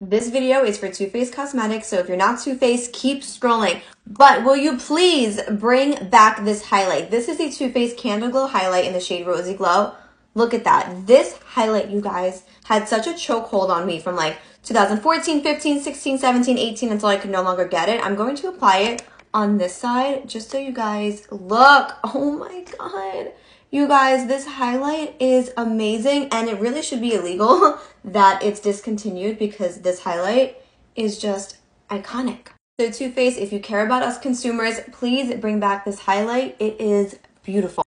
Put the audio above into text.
This video is for Too Faced Cosmetics, so if you're not Too Faced, keep scrolling. But will you please bring back this highlight? This is the Too Faced Candle Glow highlight in the shade Rosy Glow. Look at that. This highlight, you guys, had such a chokehold on me from like 2014, 15, 16, 17, 18 until I could no longer get it. I'm going to apply it on this side just so you guys look. Oh my god. You guys, this highlight is amazing and it really should be illegal that it's discontinued because this highlight is just iconic. So Too Faced, if you care about us consumers, please bring back this highlight. It is beautiful.